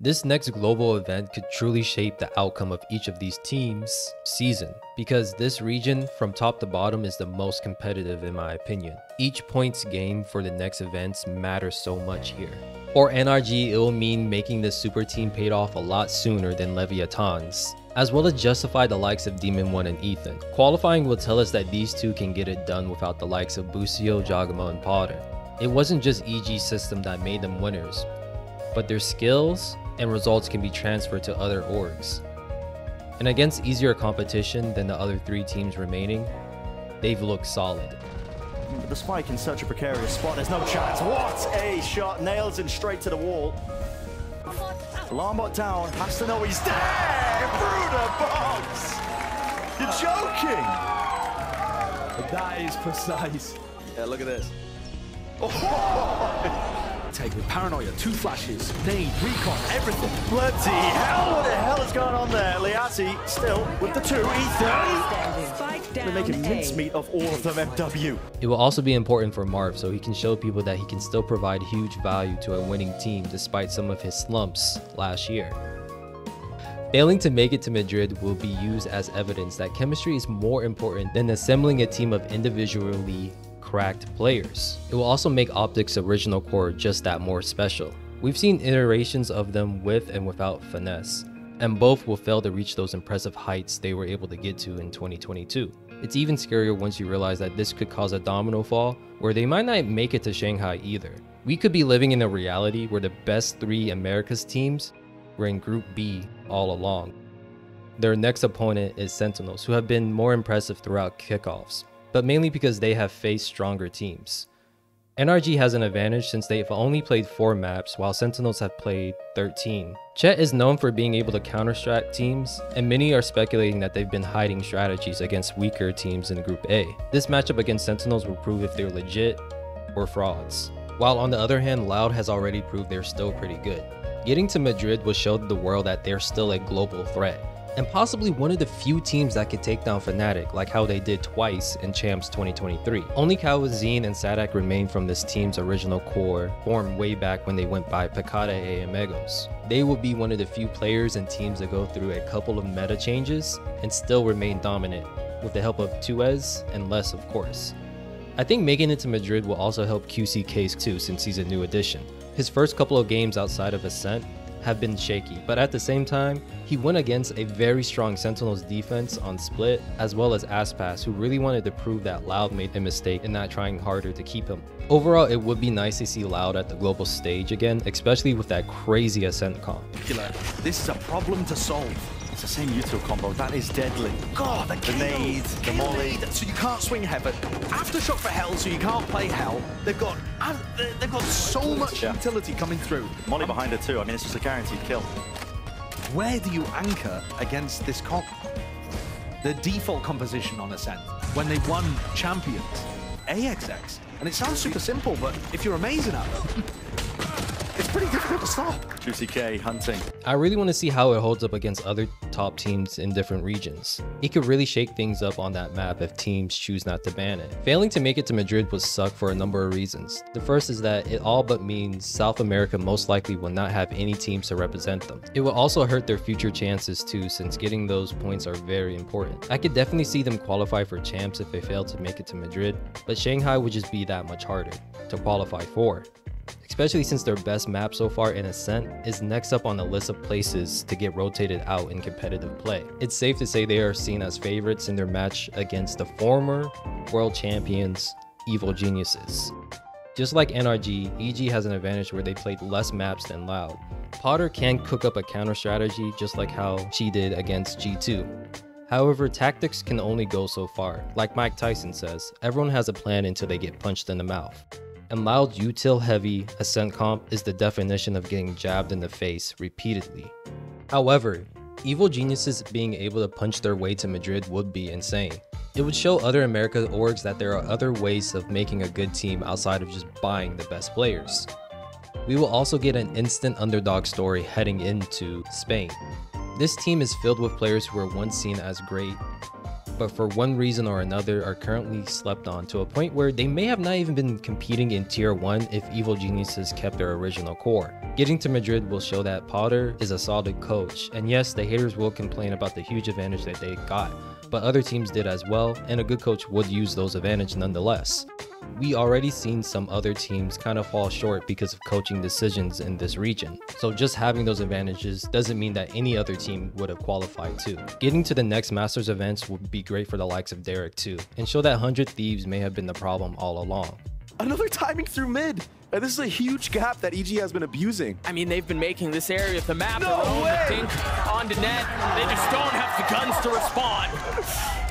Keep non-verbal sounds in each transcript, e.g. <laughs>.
This next global event could truly shape the outcome of each of these teams' season because this region from top to bottom is the most competitive in my opinion. Each points gained for the next events matters so much here. For NRG, it will mean making this super team paid off a lot sooner than Leviathan's, as well as justify the likes of Demon 1 and Ethan. Qualifying will tell us that these two can get it done without the likes of Boostio, Jawgemo, and Potter. It wasn't just EG's system that made them winners, but their skills and results can be transferred to other orgs. And against easier competition than the other three teams remaining, they've looked solid. But the spike in such a precarious spot, there's no chance. What a shot! Nails him straight to the wall. Lambot down, has to know he's there! Through the box! You're joking! That is precise. Yeah, look at this. <laughs> Take with paranoia, two flashes, nade, recon, everything. Bloody hell, what the hell is going on there? Liati still with the two, E30. They're making mincemeat of all of them, MW. It will also be important for Marv so he can show people that he can still provide huge value to a winning team despite some of his slumps last year. Failing to make it to Madrid will be used as evidence that chemistry is more important than assembling a team of individually cracked players. It will also make OpTic's original core just that more special. We've seen iterations of them with and without finesse, and both will fail to reach those impressive heights they were able to get to in 2022. It's even scarier once you realize that this could cause a domino fall where they might not make it to Shanghai either. We could be living in a reality where the best three Americas teams were in Group B all along. Their next opponent is Sentinels, who have been more impressive throughout kickoffs, but mainly because they have faced stronger teams. NRG has an advantage since they've only played 4 maps while Sentinels have played 13. Chet is known for being able to counter-strat teams, and many are speculating that they've been hiding strategies against weaker teams in Group A. This matchup against Sentinels will prove if they're legit or frauds. While on the other hand, Loud has already proved they're still pretty good. Getting to Madrid will show the world that they're still a global threat, and possibly one of the few teams that could take down Fnatic like how they did twice in Champs 2023. Only cauanzin and Saadhak remain from this team's original core, formed way back when they went by Picada A Amigos. They will be one of the few players and teams that go through a couple of meta changes and still remain dominant, with the help of tuyz and Less of course. I think making it to Madrid will also help QC Case too since he's a new addition. His first couple of games outside of Ascent have been shaky, but at the same time, he went against a very strong Sentinels defense on Split, as well as Aspas, who really wanted to prove that Loud made a mistake in not trying harder to keep him. Overall, it would be nice to see Loud at the global stage again, especially with that crazy Ascent comp. This is a problem to solve. It's the same Util combo. That is deadly. God, the, The nade, the molly. so you can't swing heaven. Aftershock for hell, so you can't play hell. They've got uh, they- they've got so much Yeah. utility coming through. Molly behind her too. I mean, it's just a guaranteed kill. Where do you anchor against this comp? The default composition on Ascent when they won champions, AXX. And it sounds super simple, but if you're amazing at it, <laughs> it's pretty difficult to stop. Juicy K hunting. I really want to see how it holds up against other top teams in different regions. It could really shake things up on that map if teams choose not to ban it. Failing to make it to Madrid would suck for a number of reasons. The first is that it all but means South America most likely will not have any teams to represent them. It will also hurt their future chances too since getting those points are very important. I could definitely see them qualify for champs if they fail to make it to Madrid, but Shanghai would just be that much harder to qualify for especially since their best map so far in Ascent is next up on the list of places to get rotated out in competitive play. It's safe to say they are seen as favorites in their match against the former world champions, Evil Geniuses. Just like NRG, EG has an advantage where they played less maps than Loud. Potter can cook up a counter strategy just like how she did against G2. However, tactics can only go so far. Like Mike Tyson says, everyone has a plan until they get punched in the mouth and loud util heavy ascent comp is the definition of getting jabbed in the face repeatedly. However, evil geniuses being able to punch their way to Madrid would be insane. It would show other America orgs that there are other ways of making a good team outside of just buying the best players. We will also get an instant underdog story heading into Spain. This team is filled with players who were once seen as great, but for one reason or another are currently slept on to a point where they may have not even been competing in tier 1 if Evil Geniuses kept their original core. Getting to Madrid will show that Potter is a solid coach, and yes, the haters will complain about the huge advantage that they got, but other teams did as well, and a good coach would use those advantage nonetheless we already seen some other teams kind of fall short because of coaching decisions in this region. So just having those advantages doesn't mean that any other team would have qualified too. Getting to the next Masters events would be great for the likes of Derrek too, and show that 100 Thieves may have been the problem all along. Another timing through mid. And this is a huge gap that EG has been abusing. I mean, they've been making this area of the map no their. Way. Dink onto net. They just don't have the guns to respond <laughs>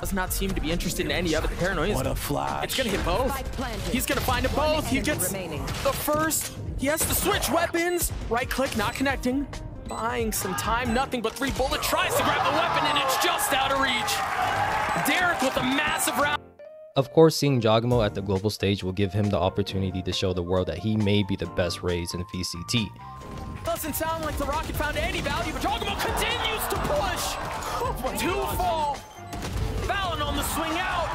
does not seem to be interested in any of it. Paranoia. What a flash. It's gonna hit both. He's gonna find them both. He gets the first. He has to switch weapons. Right click, not connecting. Buying some time, nothing but three bullet. Tries to grab the weapon and it's just out of reach. Derrek with a massive round. Of course, seeing Jawgemo at the global stage will give him the opportunity to show the world that he may be the best Raze in VCT. Doesn't sound like the Rocket found any value, but Jawgemo continues to push. Oh Two fall the swing out.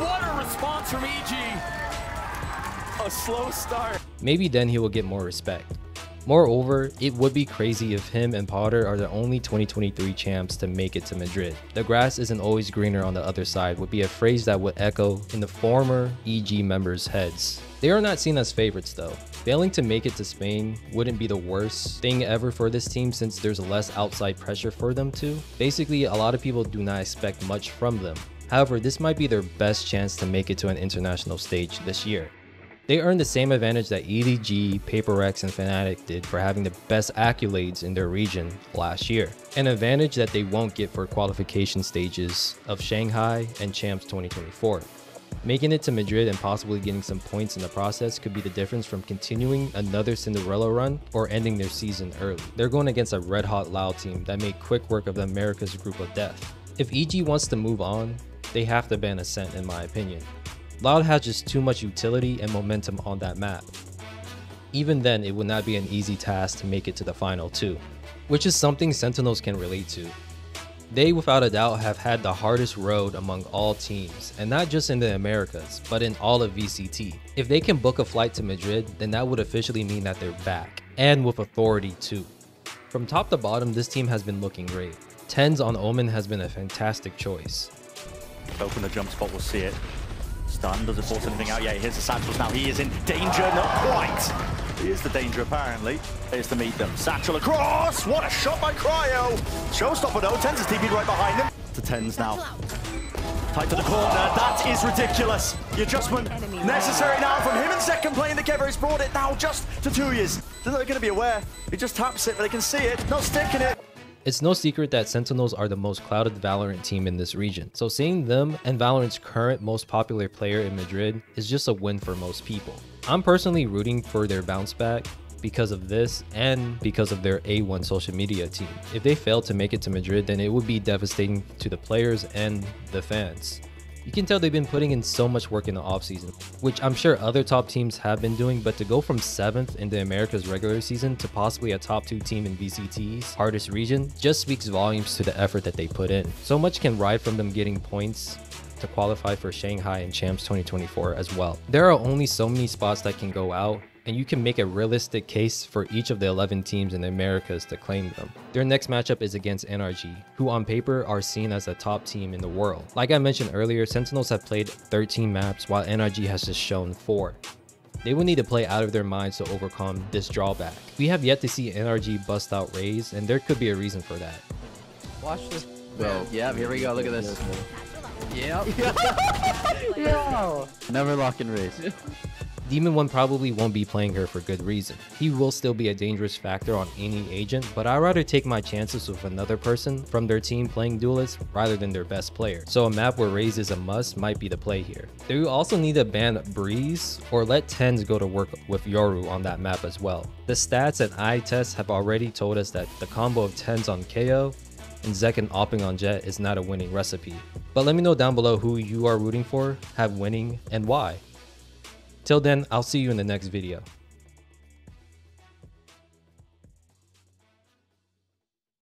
What a response from EG. A slow start. Maybe then he will get more respect. Moreover, it would be crazy if him and Potter are the only 2023 champs to make it to Madrid. The grass isn't always greener on the other side would be a phrase that would echo in the former EG members' heads. They are not seen as favorites though. Failing to make it to Spain wouldn't be the worst thing ever for this team since there's less outside pressure for them to. Basically, a lot of people do not expect much from them. However, this might be their best chance to make it to an international stage this year. They earned the same advantage that EDG, Paper Rex, and Fnatic did for having the best accolades in their region last year. An advantage that they won't get for qualification stages of Shanghai and Champs 2024. Making it to Madrid and possibly getting some points in the process could be the difference from continuing another Cinderella run or ending their season early. They're going against a red hot Loud team that made quick work of the America's group of death. If EG wants to move on, they have to ban Ascent in my opinion. Loud has just too much utility and momentum on that map. Even then, it would not be an easy task to make it to the final two, which is something Sentinels can relate to. They without a doubt have had the hardest road among all teams, and not just in the Americas, but in all of VCT. If they can book a flight to Madrid, then that would officially mean that they're back, and with authority too. From top to bottom, this team has been looking great. TenZ on Omen has been a fantastic choice. Open the jump spot, we'll see it. Stun, does it force anything out? Yeah, here's the Satchels now. He is in danger, not quite. He is the danger, apparently. Here's to meet them. Satchel across! What a shot by Cryo! Showstopper, though. TenZ is TP'd right behind him. To TenZ now. Tight to the corner. That is ridiculous. The adjustment necessary now from him in second playing the Kever. He's brought it now just to two years. They're not going to be aware. He just taps it, but they can see it. Not sticking it. It's no secret that Sentinels are the most clouded Valorant team in this region, so seeing them and Valorant's current most popular player in Madrid is just a win for most people. I'm personally rooting for their bounce back because of this and because of their A1 social media team. If they fail to make it to Madrid, then it would be devastating to the players and the fans. You can tell they've been putting in so much work in the offseason, which I'm sure other top teams have been doing, but to go from 7th in the America's regular season to possibly a top 2 team in VCT's hardest region just speaks volumes to the effort that they put in. So much can ride from them getting points to qualify for Shanghai and Champs 2024 as well. There are only so many spots that can go out, and you can make a realistic case for each of the 11 teams in the Americas to claim them. Their next matchup is against NRG, who on paper are seen as a top team in the world. Like I mentioned earlier, Sentinels have played 13 maps while NRG has just shown 4. They will need to play out of their minds to overcome this drawback. We have yet to see NRG bust out Raze, and there could be a reason for that. Watch this. Bro. Yeah, here we go. Look at this. Yep. <laughs> <laughs> Yo. Never lock in Raze. <laughs> Demon 1 probably won't be playing her for good reason. He will still be a dangerous factor on any agent, but I'd rather take my chances with another person from their team playing Duelist rather than their best player. So a map where Raze is a must might be the play here. They will also need to ban Breeze or let TenZ go to work with Yoru on that map as well. The stats and eye tests have already told us that the combo of TenZ on KAY/O and Zekken opping on Jett is not a winning recipe. But let me know down below who you are rooting for, have winning, and why. Till then, I'll see you in the next video.